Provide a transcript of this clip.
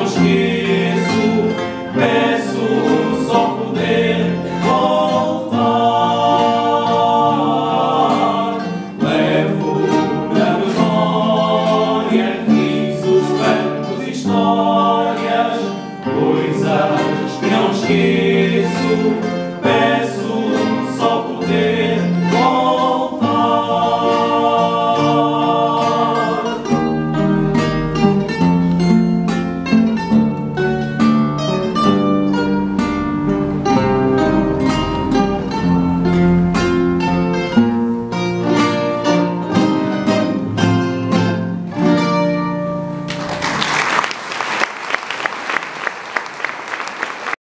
Risos,